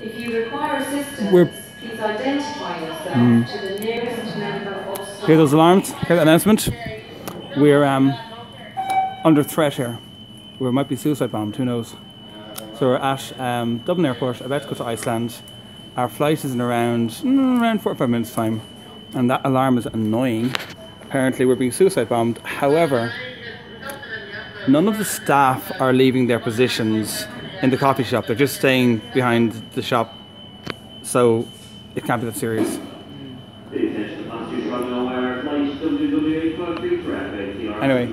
If you require assistance, We're- please identify yourself to the nearest member of staff. Hear those alarms? Hear that announcement? We're um, under threat here. We might be suicide bombed, who knows? So we're at um, Dublin Airport, about to go to Iceland. Our flight is in around, mm, around 45 minutes' time. And that alarm is annoying. Apparently, we're being suicide bombed. However, none of the staff are leaving their positions in the coffee shop. They're just staying behind the shop. So it can't be that serious. Pay attention to passengers travelling on our flight WW853 traffic. Anyway,